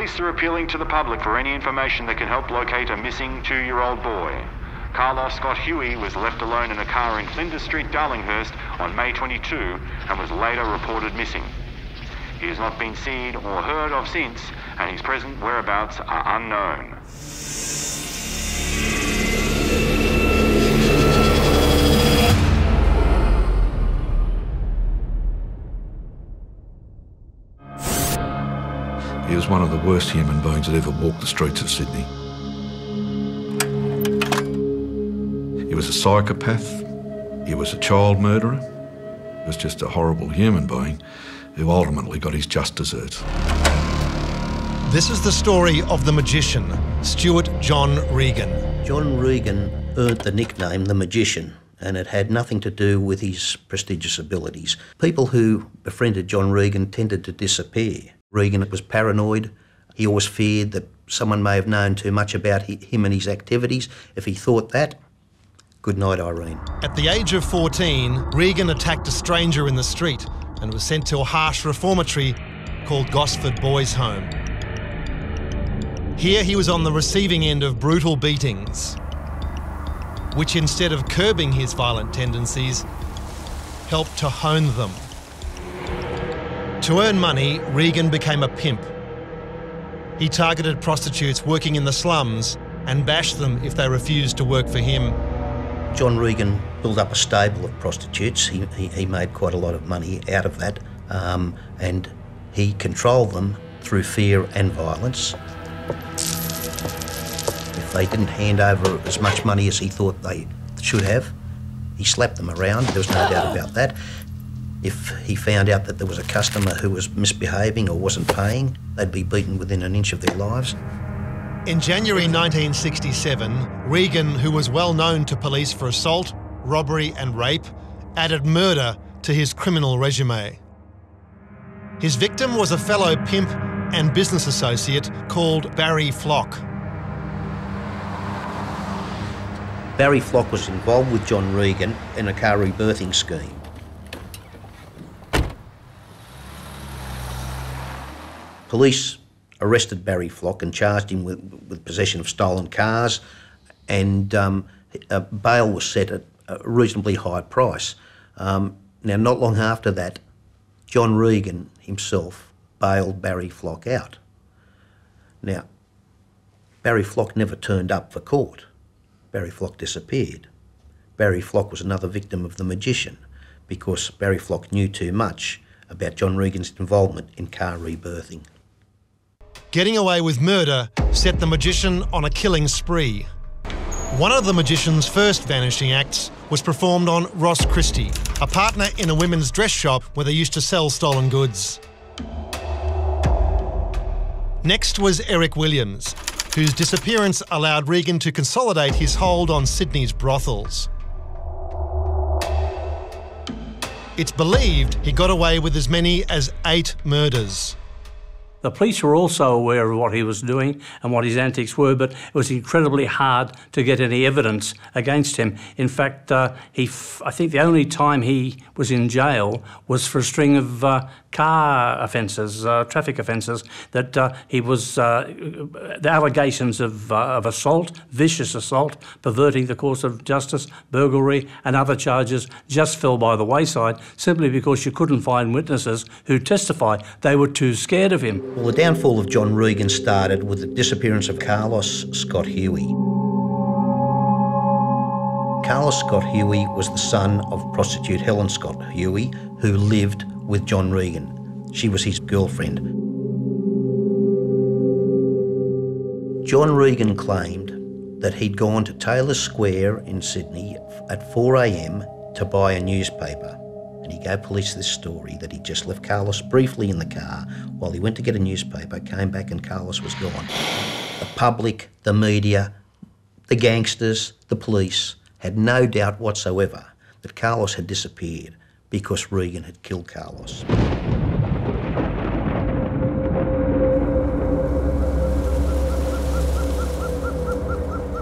Police are appealing to the public for any information that can help locate a missing two-year-old boy. Carlos Scott Huey was left alone in a car in Flinders Street, Darlinghurst on May 22 and was later reported missing. He has not been seen or heard of since, and his present whereabouts are unknown. He was one of the worst human beings that ever walked the streets of Sydney. He was a psychopath. He was a child murderer. He was just a horrible human being who ultimately got his just desserts. This is the story of the magician, Stuart John Regan. John Regan earned the nickname the Magician, and it had nothing to do with his prestigious abilities. People who befriended John Regan tended to disappear. Regan was paranoid. He always feared that someone may have known too much about him and his activities. If he thought that, good night, Irene. At the age of 14, Regan attacked a stranger in the street and was sent to a harsh reformatory called Gosford Boys' Home. Here he was on the receiving end of brutal beatings, which instead of curbing his violent tendencies, helped to hone them. To earn money, Regan became a pimp. He targeted prostitutes working in the slums and bashed them if they refused to work for him. John Regan built up a stable of prostitutes. He, he, he made quite a lot of money out of that, um, and he controlled them through fear and violence. If they didn't hand over as much money as he thought they should have, he slapped them around. There was no doubt about that. If he found out that there was a customer who was misbehaving or wasn't paying, they'd be beaten within an inch of their lives. In January 1967, Regan, who was well known to police for assault, robbery, and rape, added murder to his criminal resume. His victim was a fellow pimp and business associate called Barry Flock. Barry Flock was involved with John Regan in a car rebirthing scheme. Police arrested Barry Flock and charged him with, with possession of stolen cars, and um, bail was set at a reasonably high price. Um, now, not long after that, John Regan himself bailed Barry Flock out. Now, Barry Flock never turned up for court. Barry Flock disappeared. Barry Flock was another victim of the magician because Barry Flock knew too much about John Regan's involvement in car rebirthing. Getting away with murder set the magician on a killing spree. One of the magician's first vanishing acts was performed on Ross Christie, a partner in a women's dress shop where they used to sell stolen goods. Next was Eric Williams, whose disappearance allowed Regan to consolidate his hold on Sydney's brothels. It's believed he got away with as many as eight murders. The police were also aware of what he was doing and what his antics were, but it was incredibly hard to get any evidence against him. In fact, uh, he f- I think the only time he was in jail was for a string of uh, car offences, uh, traffic offences, that uh, he was, uh, the allegations of, uh, of assault, vicious assault, perverting the course of justice, burglary, and other charges just fell by the wayside simply because you couldn't find witnesses who testified. They were too scared of him. Well, the downfall of John Regan started with the disappearance of Carlos Scott Huey. Carlos Scott Huey was the son of prostitute Helen Scott Huey, who lived with John Regan. She was his girlfriend. John Regan claimed that he'd gone to Taylor Square in Sydney at 4am to buy a newspaper he gave police this story that he just left Carlos briefly in the car while he went to get a newspaper, came back and Carlos was gone. The public, the media, the gangsters, the police had no doubt whatsoever that Carlos had disappeared because Regan had killed Carlos.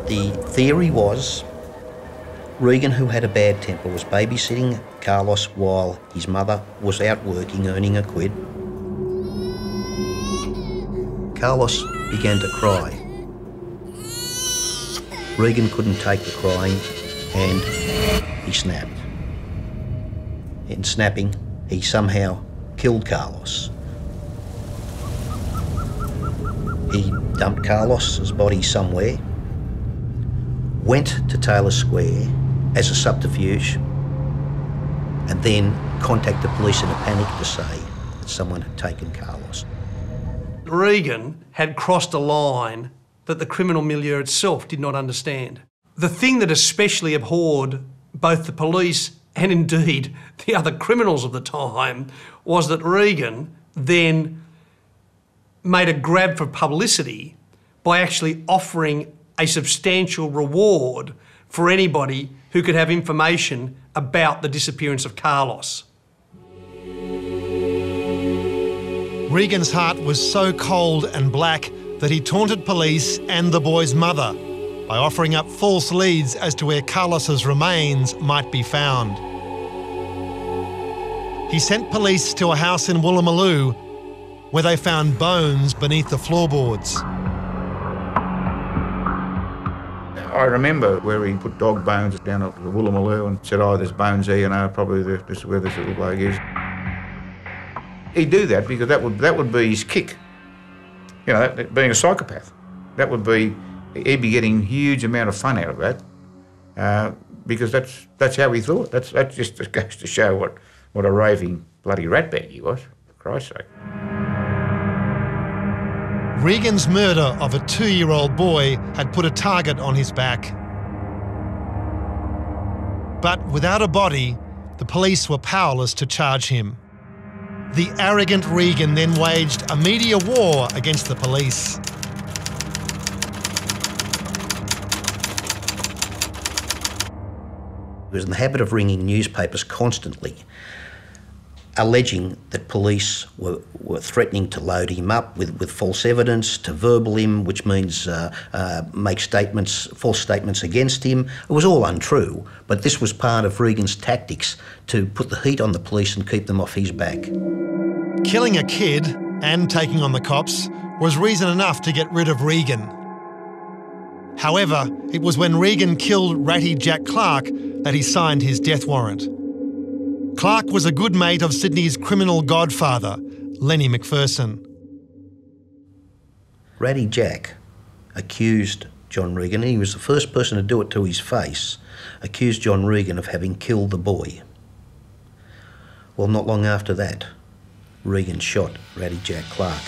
The theory was Regan, who had a bad temper, was babysitting Carlos while his mother was out working earning a quid. Carlos began to cry. Regan couldn't take the crying and he snapped. In snapping, he somehow killed Carlos. He dumped Carlos's body somewhere, went to Taylor Square as a subterfuge, and then contact the police in a panic to say that someone had taken Carlos. Regan had crossed a line that the criminal milieu itself did not understand. The thing that especially abhorred both the police and indeed the other criminals of the time was that Regan then made a grab for publicity by actually offering a substantial reward for anybody who could have information about the disappearance of Carlos. Regan's heart was so cold and black that he taunted police and the boy's mother by offering up false leads as to where Carlos's remains might be found. He sent police to a house in Woolloomooloo where they found bones beneath the floorboards. I remember where he put dog bones down at the Woolloomooloo and said, oh, there's bones here, you know, probably this is where this little bloke is. He'd do that because that would, that would be his kick. You know, that, being a psychopath. That would be, he'd be getting huge amount of fun out of that uh, because that's, that's how he thought. That's, that just goes to show what, what a raving bloody ratbag he was, for Christ's sake. Regan's murder of a two year old boy had put a target on his back. But without a body, the police were powerless to charge him. The arrogant Regan then waged a media war against the police. He was in the habit of ringing newspapers constantly alleging that police were, were threatening to load him up with, with false evidence, to verbal him, which means uh, uh, make statements, false statements against him. It was all untrue, but this was part of Regan's tactics to put the heat on the police and keep them off his back. Killing a kid and taking on the cops was reason enough to get rid of Regan. However, it was when Regan killed Ratty Jack Clark that he signed his death warrant. Clark was a good mate of Sydney's criminal godfather, Lenny McPherson. Ratty Jack accused John Regan, and he was the first person to do it to his face, accused John Regan of having killed the boy. Well, not long after that, Regan shot Ratty Jack Clark.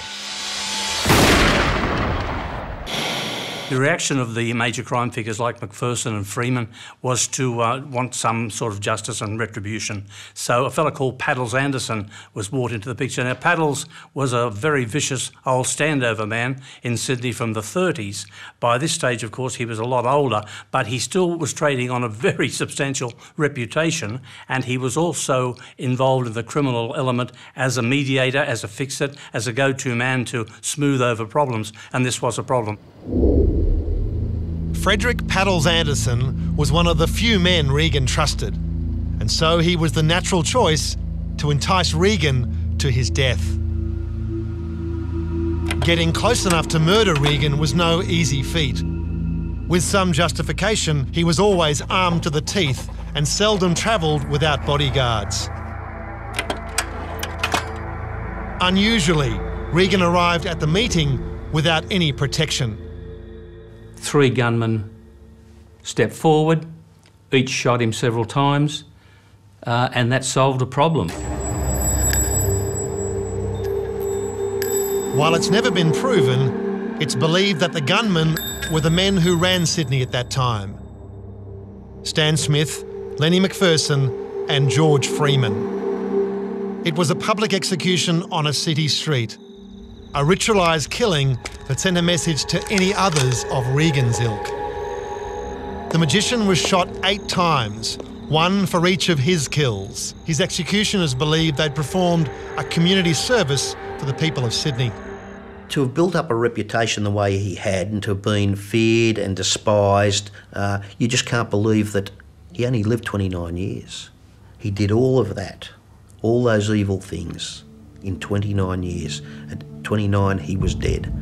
The reaction of the major crime figures like McPherson and Freeman was to uh, want some sort of justice and retribution. So a fellow called Paddles Anderson was brought into the picture. Now, Paddles was a very vicious old standover man in Sydney from the 30s. By this stage, of course, he was a lot older, but he still was trading on a very substantial reputation, and he was also involved in the criminal element as a mediator, as a fix-it, as a go-to man to smooth over problems, and this was a problem. Frederick Paddles Anderson was one of the few men Regan trusted, and so he was the natural choice to entice Regan to his death. Getting close enough to murder Regan was no easy feat. With some justification, he was always armed to the teeth and seldom travelled without bodyguards. Unusually, Regan arrived at the meeting without any protection three gunmen stepped forward, each shot him several times, uh, and that solved a problem. While it's never been proven, it's believed that the gunmen were the men who ran Sydney at that time Stan Smith, Lenny McPherson, and George Freeman. It was a public execution on a city street a ritualised killing that sent a message to any others of Regan's ilk. The magician was shot eight times, one for each of his kills. His executioners believed they'd performed a community service for the people of Sydney. To have built up a reputation the way he had and to have been feared and despised, uh, you just can't believe that he only lived 29 years. He did all of that, all those evil things in 29 years. At 29, he was dead.